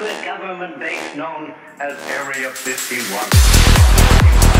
secret government base known as Area 51.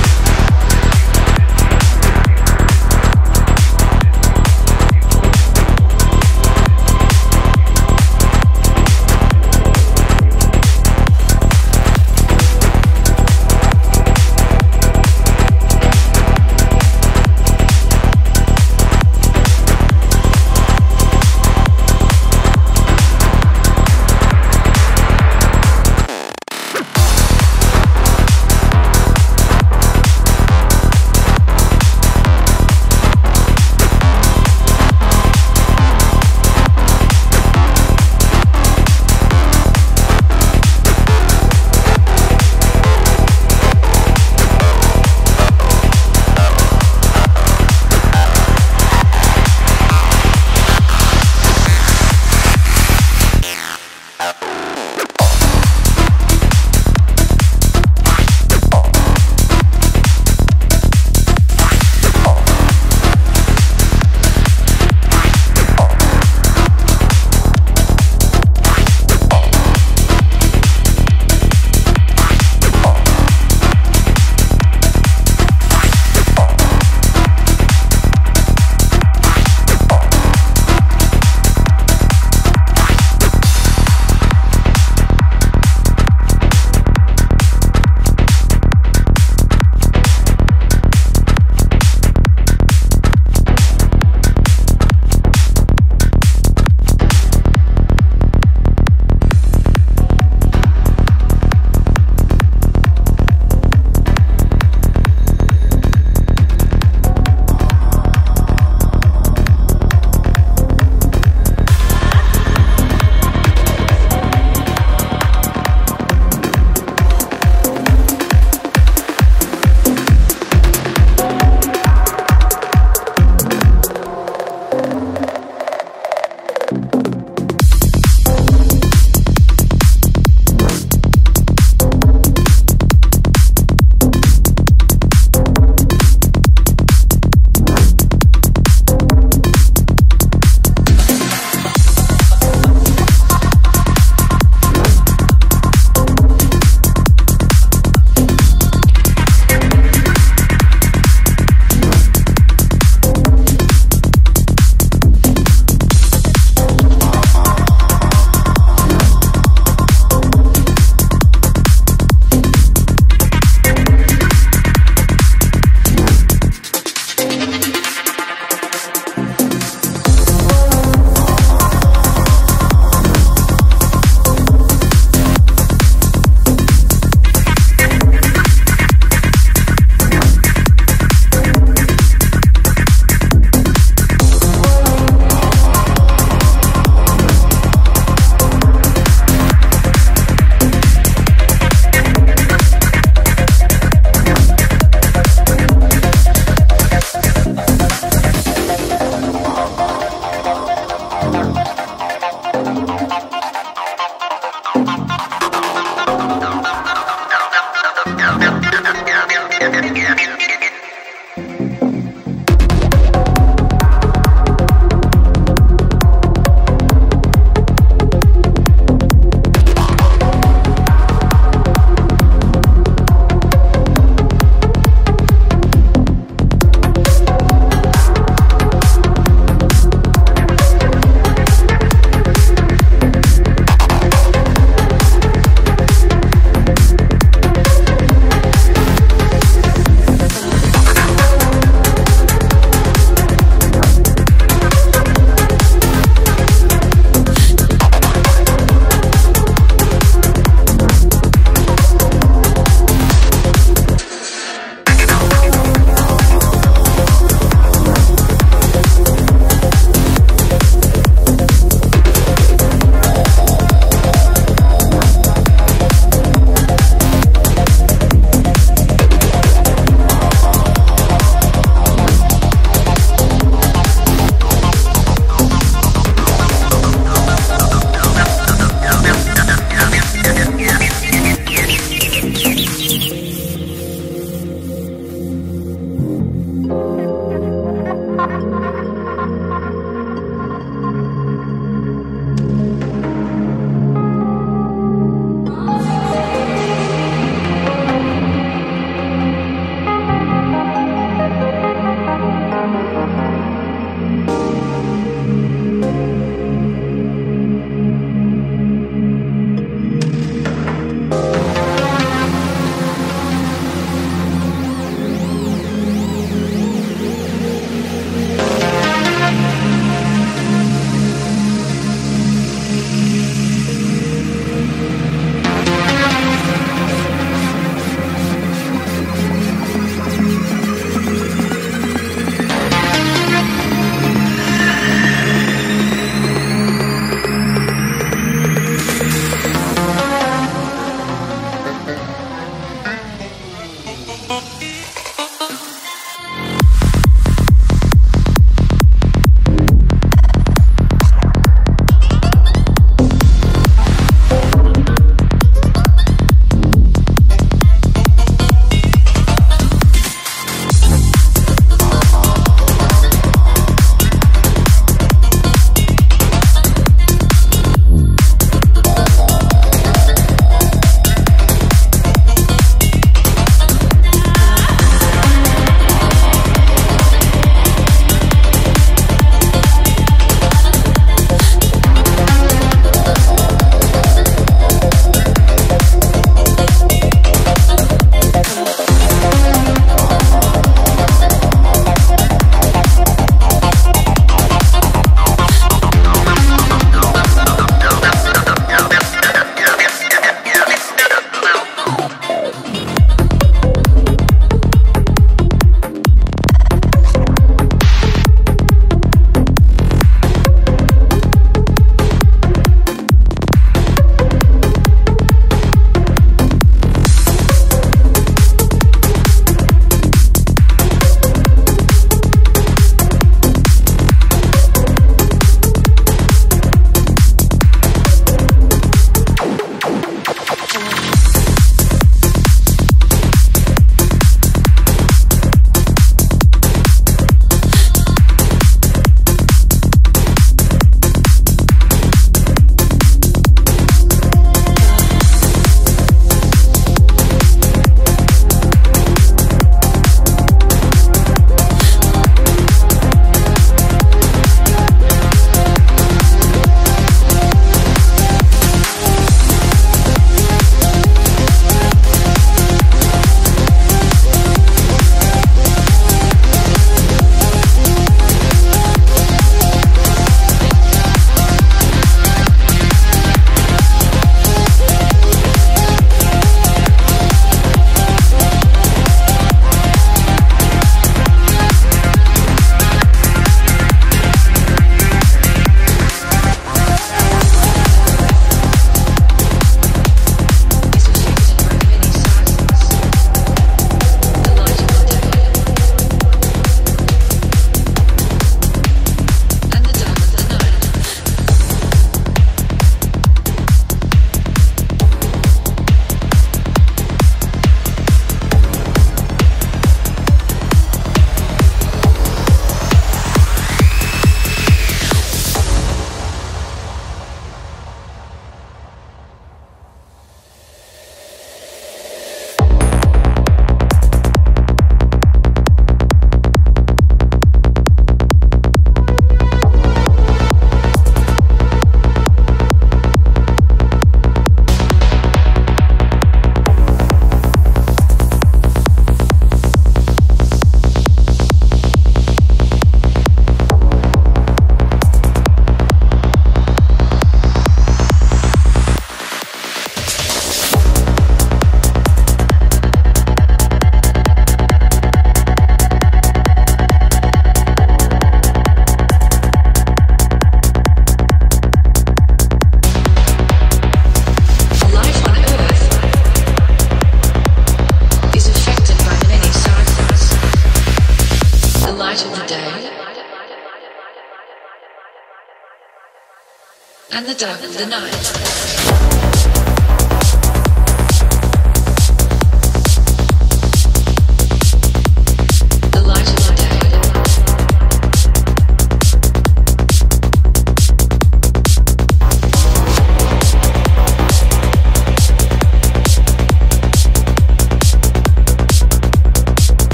Dark the night.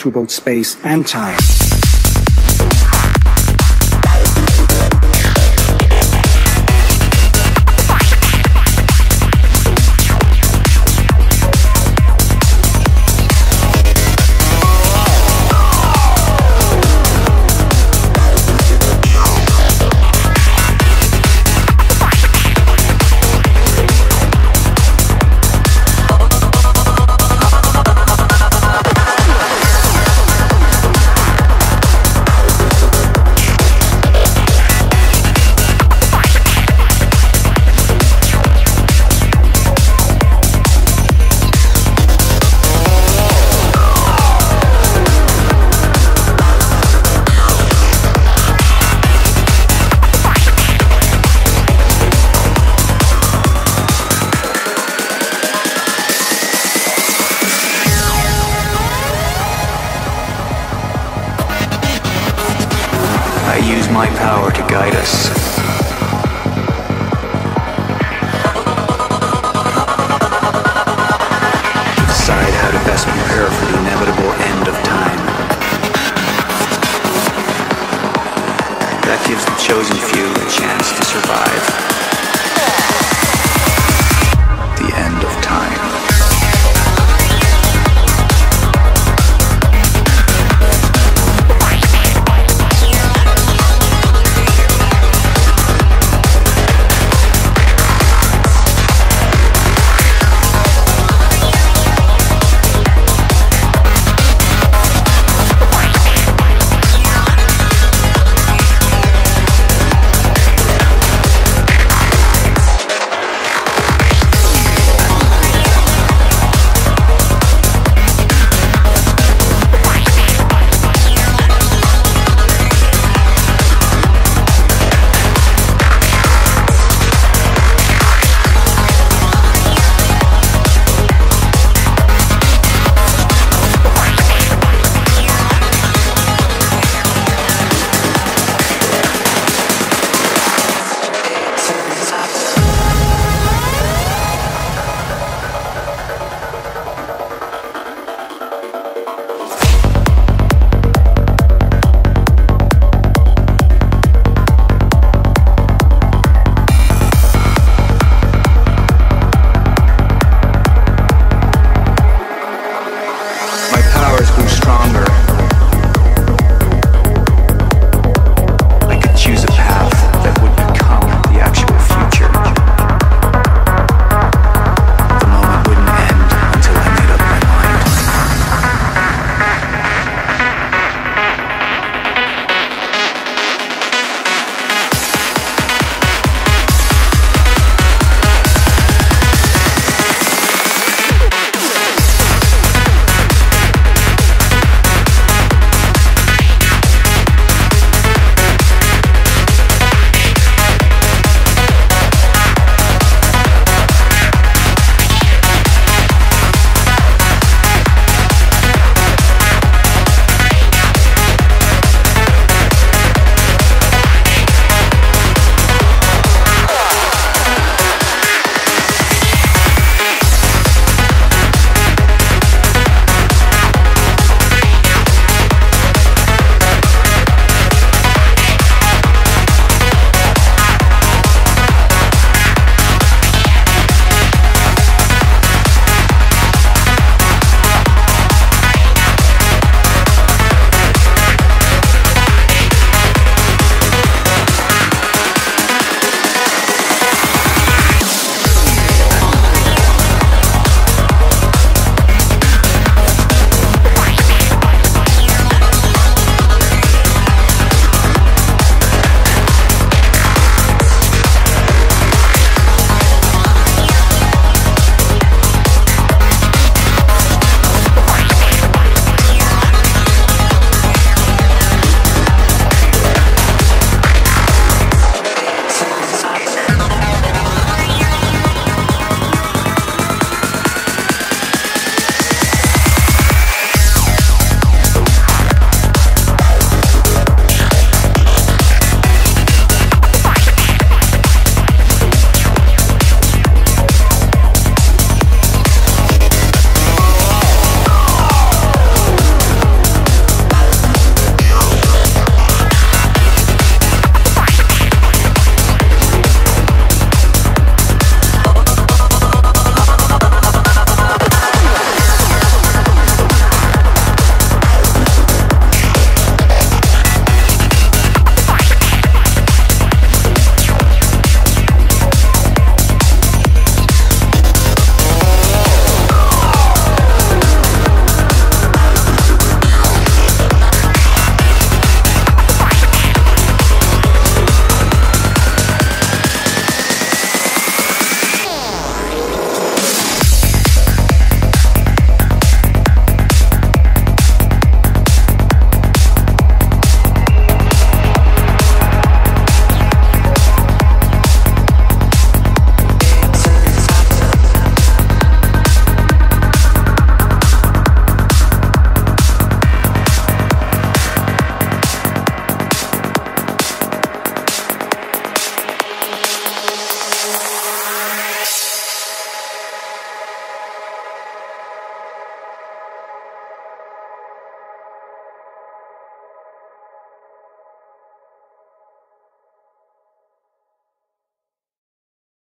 Through both space and time.